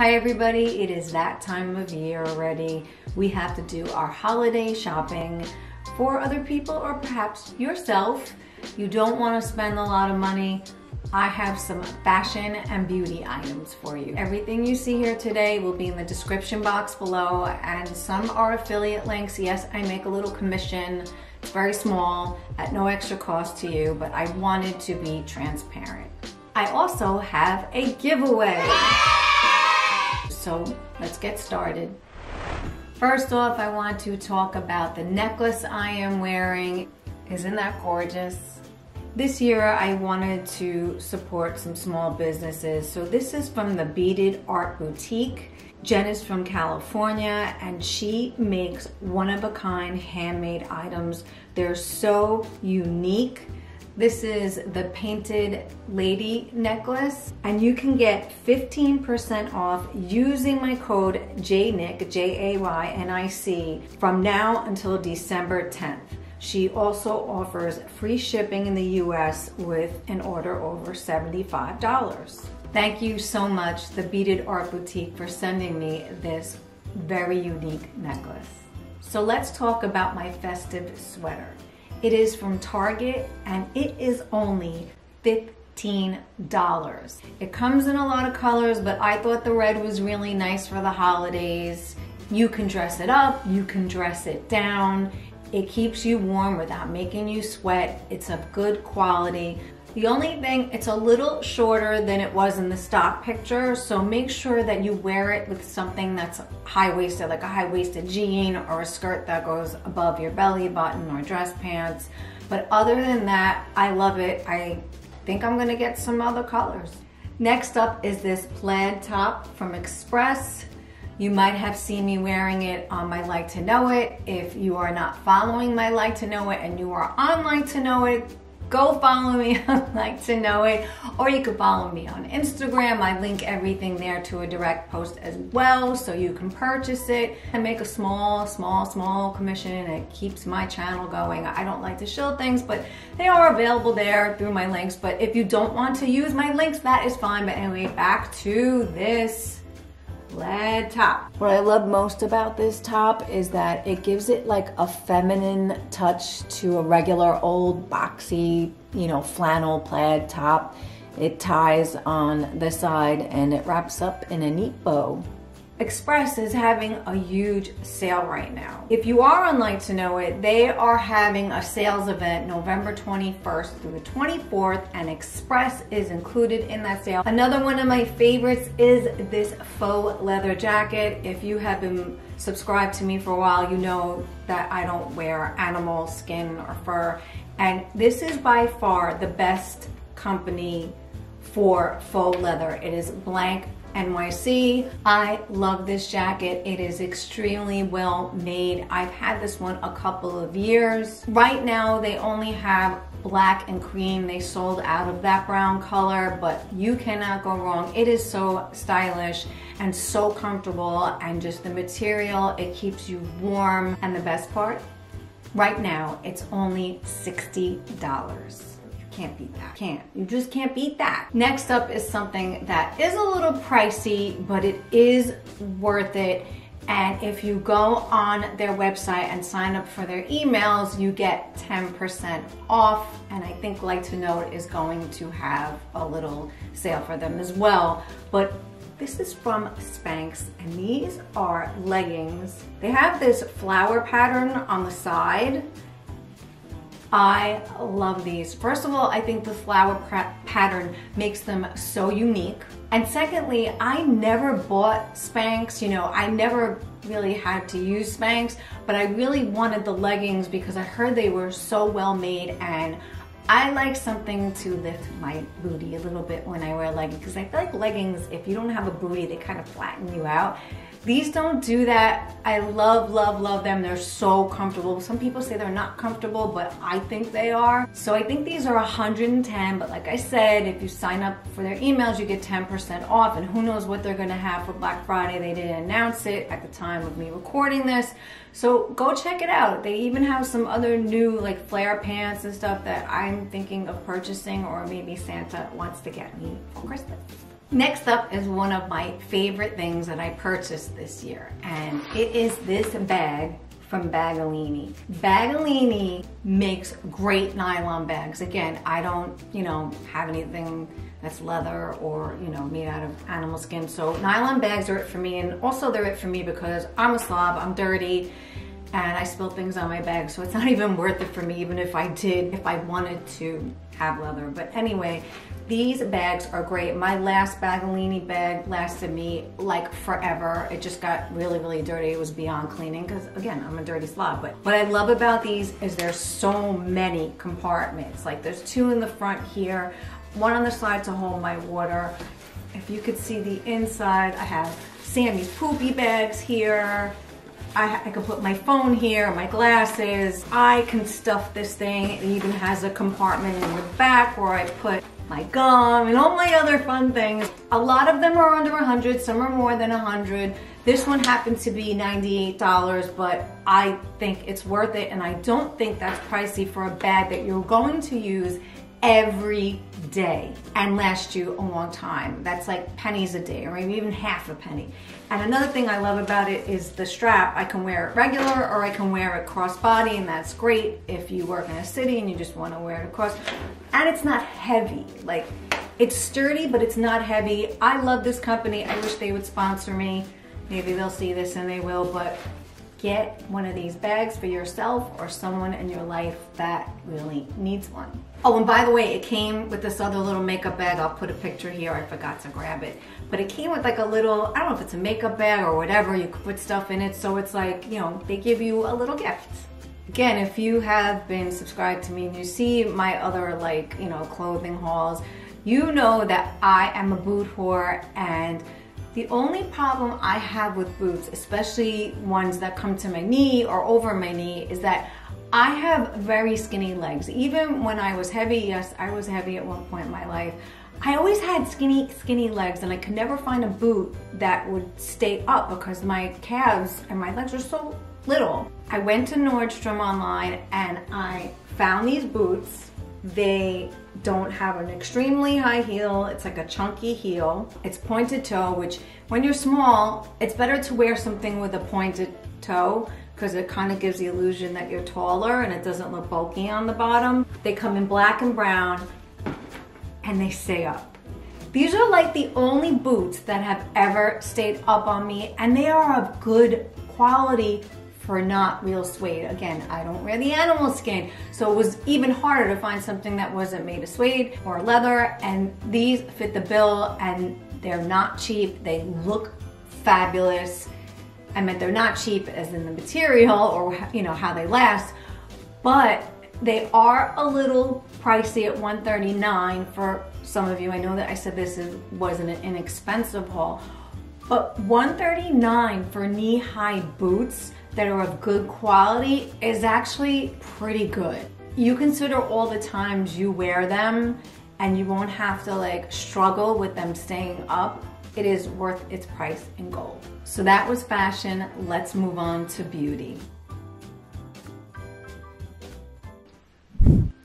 Hi everybody, it is that time of year already. We have to do our holiday shopping for other people or perhaps yourself. You don't want to spend a lot of money. I have some fashion and beauty items for you. Everything you see here today will be in the description box below and some are affiliate links. Yes, I make a little commission. It's very small at no extra cost to you, but I wanted to be transparent. I also have a giveaway. So let's get started. First off, I want to talk about the necklace I am wearing. Isn't that gorgeous? This year I wanted to support some small businesses. So this is from the Beaded Art Boutique. Jen is from California and she makes one-of-a-kind handmade items. They're so unique. This is the painted lady necklace and you can get 15% off using my code JAYNIC, J-A-Y-N-I-C from now until December 10th. She also offers free shipping in the US with an order over $75. Thank you so much, the Beaded Art Boutique, for sending me this very unique necklace. So let's talk about my festive sweater. It is from Target and it is only $15. It comes in a lot of colors, but I thought the red was really nice for the holidays. You can dress it up, you can dress it down. It keeps you warm without making you sweat. It's of good quality. The only thing, it's a little shorter than it was in the stock picture, so make sure that you wear it with something that's high-waisted, like a high-waisted jean or a skirt that goes above your belly button or dress pants. But other than that, I love it. I think I'm gonna get some other colors. Next up is this plaid top from Express. You might have seen me wearing it on my Like to Know It. If you are not following my Like to Know It and you are on Like to Know It, go follow me on Like to Know It, or you can follow me on Instagram. I link everything there to a direct post as well, so you can purchase it and make a small, small, small commission. It keeps my channel going. I don't like to show things, but they are available there through my links. But if you don't want to use my links, that is fine. But anyway, back to this plaid top. What I love most about this top is that it gives it like a feminine touch to a regular old boxy, you know, flannel plaid top. It ties on the side and it wraps up in a neat bow. Express is having a huge sale right now. If you are on Like to Know It, they are having a sales event November 21st through the 24th and Express is included in that sale. Another one of my favorites is this faux leather jacket. If you have been subscribed to me for a while, you know that I don't wear animal skin or fur. And this is by far the best company for faux leather. It is blank NYC. I love this jacket. It is extremely well made. I've had this one a couple of years. Right now they only have black and cream. They sold out of that brown color, but you cannot go wrong. It is so stylish and so comfortable and just the material, it keeps you warm. And the best part, right now, it's only $60 can't beat that. Can't. You just can't beat that. Next up is something that is a little pricey, but it is worth it. And if you go on their website and sign up for their emails, you get 10% off. And I think Like to Note is going to have a little sale for them as well. But this is from Spanx and these are leggings. They have this flower pattern on the side I love these. First of all, I think the flower pattern makes them so unique. And secondly, I never bought Spanx, you know, I never really had to use Spanx, but I really wanted the leggings because I heard they were so well made and I like something to lift my booty a little bit when I wear leggings because I feel like leggings, if you don't have a booty, they kind of flatten you out. These don't do that. I love, love, love them. They're so comfortable. Some people say they're not comfortable, but I think they are. So I think these are 110, but like I said, if you sign up for their emails, you get 10% off and who knows what they're gonna have for Black Friday. They didn't announce it at the time of me recording this. So go check it out. They even have some other new like flare pants and stuff that I'm thinking of purchasing or maybe Santa wants to get me for Christmas. Next up is one of my favorite things that I purchased this year, and it is this bag from Baggallini. Baggallini makes great nylon bags. Again, I don't, you know, have anything that's leather or, you know, made out of animal skin. So nylon bags are it for me. And also they're it for me because I'm a slob, I'm dirty, and I spill things on my bag. So it's not even worth it for me, even if I did, if I wanted to have leather. But anyway, these bags are great. My last Baggallini bag lasted me like forever. It just got really, really dirty. It was beyond cleaning because again, I'm a dirty slob. But what I love about these is there's so many compartments. Like there's two in the front here, one on the side to hold my water. If you could see the inside, I have Sammy's poopy bags here. I, I, can put my phone here, my glasses. I can stuff this thing. It even has a compartment in the back where I put my gum, and all my other fun things. A lot of them are under 100, some are more than 100. This one happened to be $98, but I think it's worth it, and I don't think that's pricey for a bag that you're going to use every day and last you a long time. That's like pennies a day or maybe even half a penny. And another thing I love about it is the strap. I can wear it regular or I can wear it crossbody and that's great if you work in a city and you just want to wear it across. And it's not heavy. Like it's sturdy but it's not heavy. I love this company. I wish they would sponsor me. Maybe they'll see this and they will, but get one of these bags for yourself or someone in your life that really needs one. Oh, and by the way, it came with this other little makeup bag. I'll put a picture here. I forgot to grab it. But it came with like a little, I don't know if it's a makeup bag or whatever. You could put stuff in it. So it's like, you know, they give you a little gift. Again, if you have been subscribed to me and you see my other like, you know, clothing hauls, you know that I am a boot whore and the only problem I have with boots, especially ones that come to my knee or over my knee, is that I have very skinny legs. Even when I was heavy, yes, I was heavy at one point in my life, I always had skinny, skinny legs and I could never find a boot that would stay up because my calves and my legs are so little. I went to Nordstrom online and I found these boots. They don't have an extremely high heel. It's like a chunky heel. It's pointed toe, which when you're small, it's better to wear something with a pointed toe because it kind of gives the illusion that you're taller and it doesn't look bulky on the bottom. They come in black and brown and they stay up. These are like the only boots that have ever stayed up on me and they are of good quality for not real suede. Again, I don't wear the animal skin, so it was even harder to find something that wasn't made of suede or leather, and these fit the bill, and they're not cheap. They look fabulous. I meant they're not cheap as in the material or you know how they last, but they are a little pricey at 139 for some of you. I know that I said this is, wasn't an inexpensive haul, but 139 for knee-high boots that are of good quality is actually pretty good. You consider all the times you wear them and you won't have to like struggle with them staying up. It is worth its price in gold. So that was fashion. Let's move on to beauty.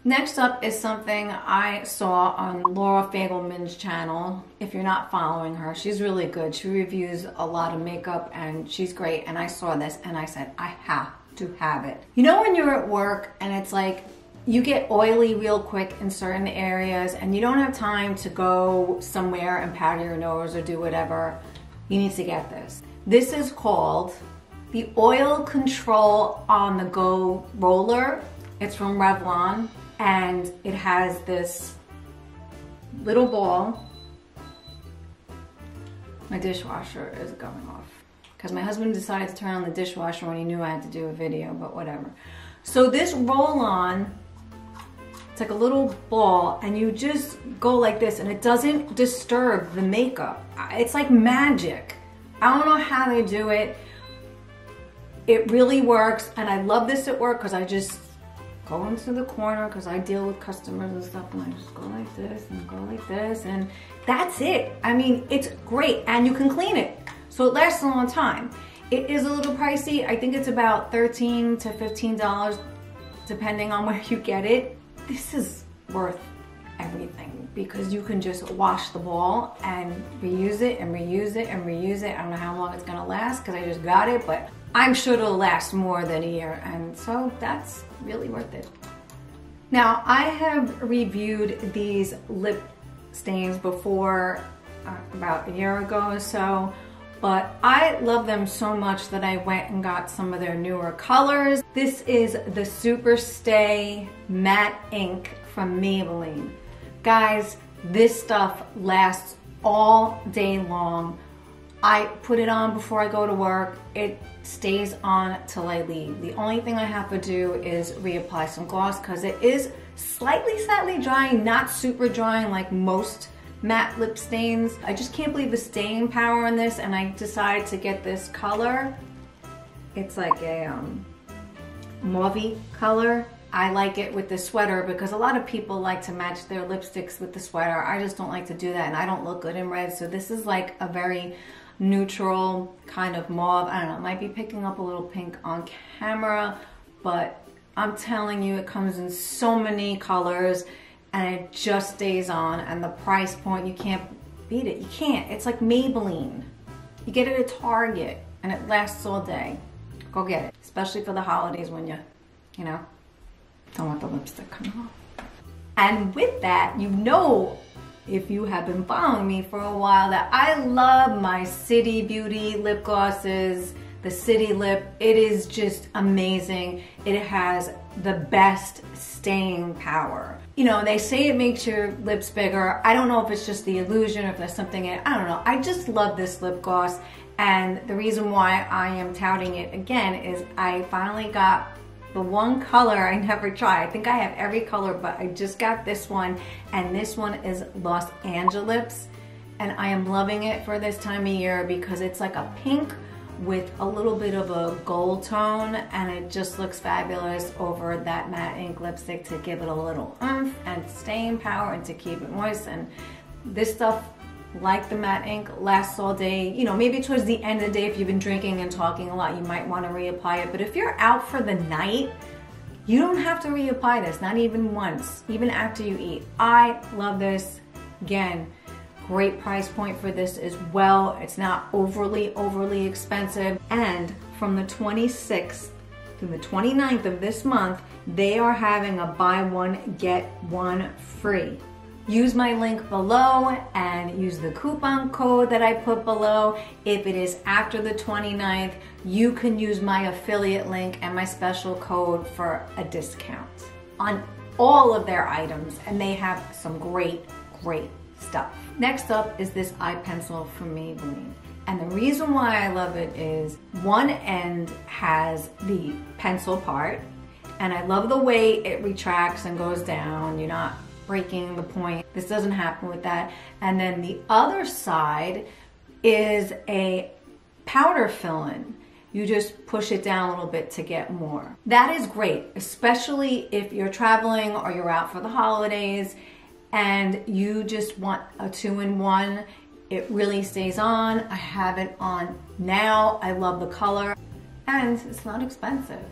Next up is something I saw on Laura Fagelman's channel. If you're not following her, she's really good. She reviews a lot of makeup and she's great. And I saw this and I said, I have to have it. You know when you're at work and it's like you get oily real quick in certain areas and you don't have time to go somewhere and powder your nose or do whatever, you need to get this. This is called the Oil Control on the Go Roller. It's from Revlon and it has this little ball. My dishwasher is going off because my husband decided to turn on the dishwasher when he knew I had to do a video, but whatever. So this roll-on, it's like a little ball and you just go like this and it doesn't disturb the makeup. It's like magic. I don't know how they do it. It really works and I love this at work because I just go into the corner because I deal with customers and stuff and I just go like this and go like this and that's it. I mean, it's great and you can clean it. So it lasts a long time. It is a little pricey. I think it's about 13 to $15 depending on where you get it. This is worth everything because you can just wash the ball and reuse it and reuse it and reuse it. I don't know how long it's gonna last because I just got it, but I'm sure it'll last more than a year. And so that's really worth it. Now I have reviewed these lip stains before uh, about a year ago or so but I love them so much that I went and got some of their newer colors. This is the Super Stay Matte Ink from Maybelline. Guys, this stuff lasts all day long. I put it on before I go to work. It stays on till I leave. The only thing I have to do is reapply some gloss because it is slightly, slightly drying, not super drying like most matte lip stains. I just can't believe the staying power on this and I decided to get this color. It's like a um, color. I like it with the sweater because a lot of people like to match their lipsticks with the sweater. I just don't like to do that and I don't look good in red. So this is like a very neutral kind of mauve. I don't know, might be picking up a little pink on camera, but I'm telling you, it comes in so many colors and it just stays on and the price point, you can't beat it. You can't. It's like Maybelline. You get it at Target and it lasts all day. Go get it, especially for the holidays when you, you know, don't want the lipstick coming off. And with that, you know, if you have been following me for a while, that I love my City Beauty lip glosses, the City Lip. It is just amazing. It has the best staying power you know, they say it makes your lips bigger. I don't know if it's just the illusion or if there's something in it. I don't know. I just love this lip gloss. And the reason why I am touting it again is I finally got the one color I never try. I think I have every color, but I just got this one. And this one is Los Angeles. And I am loving it for this time of year because it's like a pink with a little bit of a gold tone and it just looks fabulous over that matte ink lipstick to give it a little oomph and staying power and to keep it moist and this stuff like the matte ink lasts all day you know maybe towards the end of the day if you've been drinking and talking a lot you might want to reapply it but if you're out for the night you don't have to reapply this not even once even after you eat I love this again Great price point for this as well. It's not overly, overly expensive. And from the 26th through the 29th of this month, they are having a buy one, get one free. Use my link below and use the coupon code that I put below. If it is after the 29th, you can use my affiliate link and my special code for a discount on all of their items. And they have some great, great stuff. Next up is this eye pencil from Maybelline. And the reason why I love it is one end has the pencil part and I love the way it retracts and goes down. You're not breaking the point. This doesn't happen with that. And then the other side is a powder fill-in. You just push it down a little bit to get more. That is great, especially if you're traveling or you're out for the holidays and you just want a two-in-one, it really stays on. I have it on now. I love the color and it's not expensive.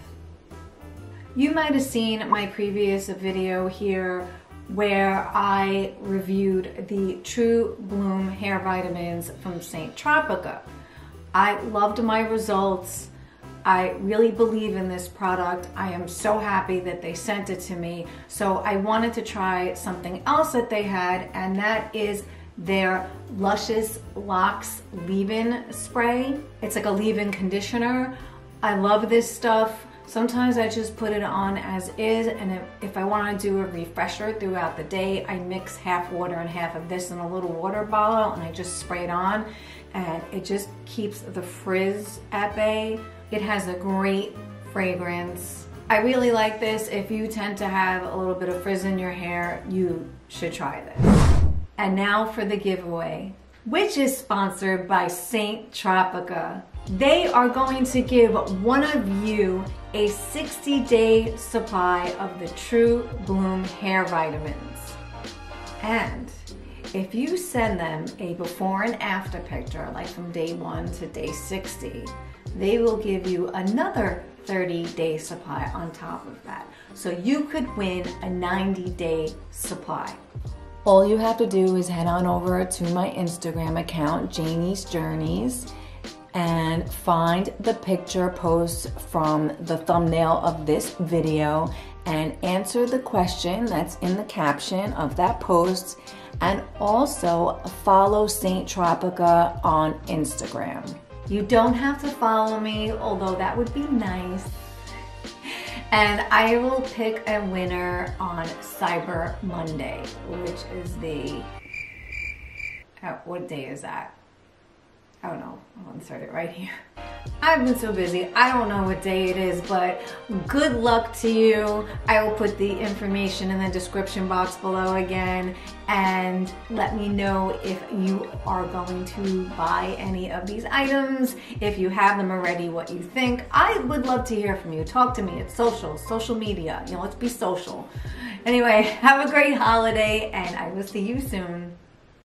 You might have seen my previous video here where I reviewed the True Bloom hair vitamins from St. Tropica. I loved my results. I really believe in this product. I am so happy that they sent it to me. So I wanted to try something else that they had, and that is their Luscious Locks leave-in spray. It's like a leave-in conditioner. I love this stuff. Sometimes I just put it on as is, and if, I want to do a refresher throughout the day, I mix half water and half of this in a little water bottle, and I just spray it on, and it just keeps the frizz at bay. It has a great fragrance. I really like this. If you tend to have a little bit of frizz in your hair, you should try this. And now for the giveaway, which is sponsored by Saint Tropica. They are going to give one of you a 60 day supply of the True Bloom hair vitamins. And if you send them a before and after picture, like from day one to day 60, they will give you another 30 day supply on top of that. So you could win a 90 day supply. All you have to do is head on over to my Instagram account, Jaynie's Journeys, and find the picture post from the thumbnail of this video and answer the question that's in the caption of that post and also follow Saint Tropica on Instagram. You don't have to follow me, although that would be nice. And I will pick a winner on Cyber Monday, which is the, uh, what day is that? I don't know, I'll insert it right here. I've been so busy, I don't know what day it is, but good luck to you. I will put the information in the description box below again and let me know if you are going to buy any of these items, if you have them already, what you think. I would love to hear from you. Talk to me, it's social, social media, you know, let's be social. Anyway, have a great holiday and I will see you soon.